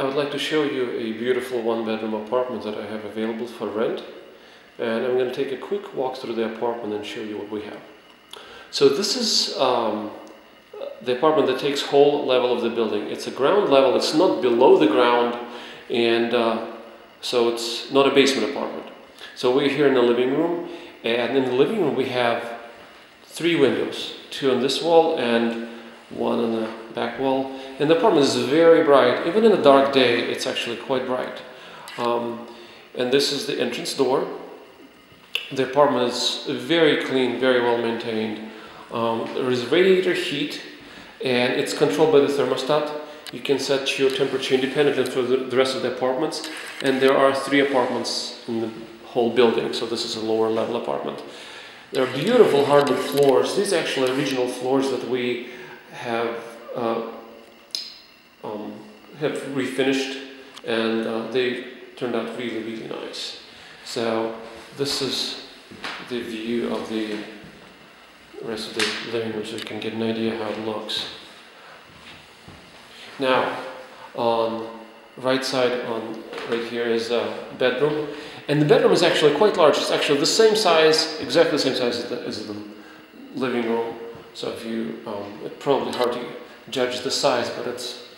I would like to show you a beautiful one bedroom apartment that I have available for rent. And I'm going to take a quick walk through the apartment and show you what we have. So this is um, the apartment that takes whole level of the building. It's a ground level, it's not below the ground, and uh, so it's not a basement apartment. So we're here in the living room, and in the living room we have three windows, two on this wall and one on the back wall. And the apartment is very bright. Even in a dark day, it's actually quite bright. Um, and this is the entrance door. The apartment is very clean, very well maintained. Um, there is radiator heat, and it's controlled by the thermostat. You can set your temperature independently for the, the rest of the apartments. And there are three apartments in the whole building, so this is a lower level apartment. There are beautiful hardwood floors. These are actually original floors that we have uh, um, have refinished, and uh, they turned out really, really nice. So this is the view of the rest of the living room, so you can get an idea how it looks. Now, on right side, on right here is a bedroom, and the bedroom is actually quite large. It's actually the same size, exactly the same size as the, as the living room. So if you, um, it's probably hard to judge the size, but it's,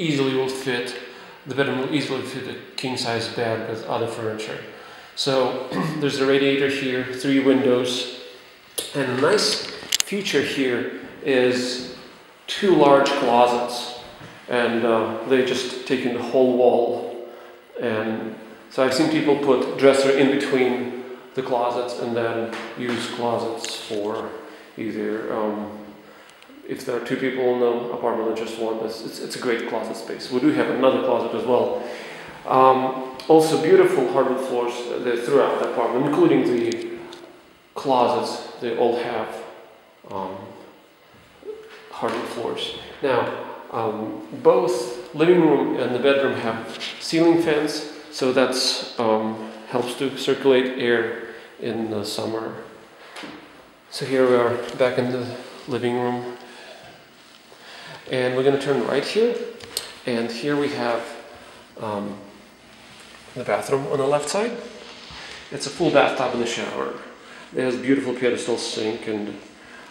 easily will fit. The bedroom will easily fit a king size bed with other furniture. So there's a radiator here, three windows, and a nice feature here is two large closets, and uh, they just take in the whole wall. And so I've seen people put dresser in between the closets and then use closets for either um, if there are two people in the apartment or just one, it's, it's, it's, a great closet space. We do have another closet as well. Um, also beautiful hardwood floors uh, throughout the apartment, including the closets. They all have um, hardwood floors. Now, um, both living room and the bedroom have ceiling fans, so that um, helps to circulate air in the summer so here we are back in the living room. And we're going to turn right here. And here we have um, the bathroom on the left side. It's a full bathtub and a shower. It has beautiful pedestal sink and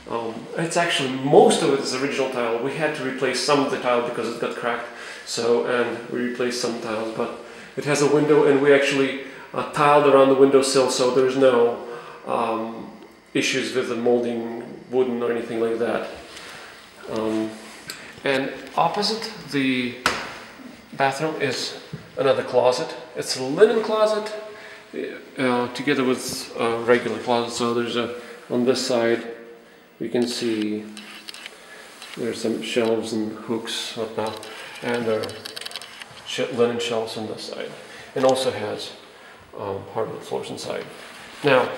um, it's actually, most of it is original tile. We had to replace some of the tile because it got cracked. So, and we replaced some tiles, but it has a window and we actually uh, tiled around the windowsill so there's no um, issues with the molding wooden or anything like that. Um, and opposite the bathroom is another closet. It's a linen closet uh, together with a regular closet. So there's a, on this side, you can see there's some shelves and hooks whatnot, and there are linen shelves on this side. And also has um, hardwood floors inside. Now,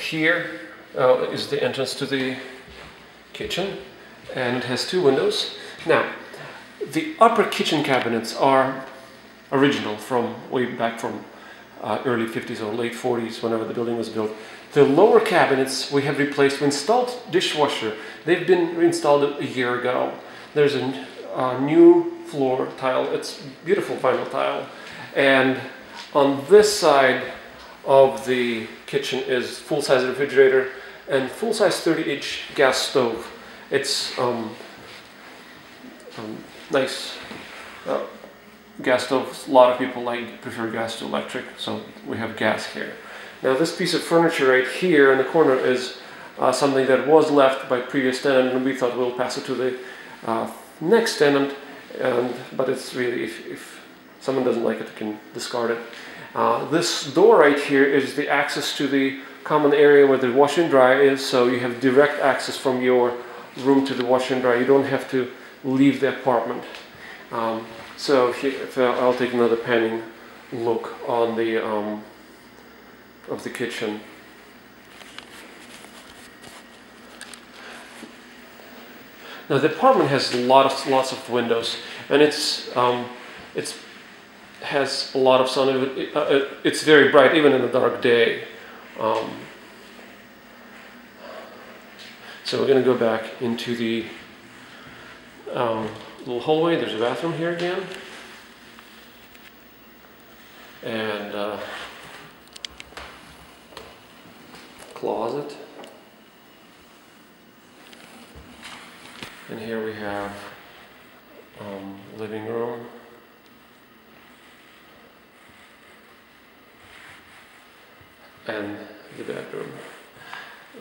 here uh, is the entrance to the kitchen and it has two windows. Now, the upper kitchen cabinets are original from way back from uh, early 50s or late 40s, whenever the building was built. The lower cabinets we have replaced. We installed dishwasher. They've been installed a year ago. There's a, a new floor tile. It's beautiful vinyl tile. And on this side, of the kitchen is full-size refrigerator and full-size 30-inch gas stove. It's um, um, nice uh, gas stove. A lot of people like prefer gas to electric, so we have gas here. Now this piece of furniture right here in the corner is uh, something that was left by previous tenant, and we thought we'll pass it to the uh, next tenant. And but it's really if, if someone doesn't like it, they can discard it. Uh, this door right here is the access to the common area where the wash and dry is, so you have direct access from your room to the wash and dry. You don't have to leave the apartment. Um, so if, you, if I'll take another panning look on the um, of the kitchen. Now the apartment has lots lots of windows, and it's um, it's has a lot of sun. It, uh, it's very bright even in a dark day. Um, so we're going to go back into the um, little hallway. There's a bathroom here again. And uh, closet. And here we have um, living room. And the bedroom.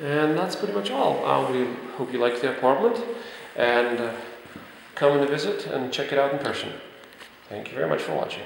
And that's pretty much all. Uh, we hope you like the apartment and uh, come and visit and check it out in person. Thank you very much for watching.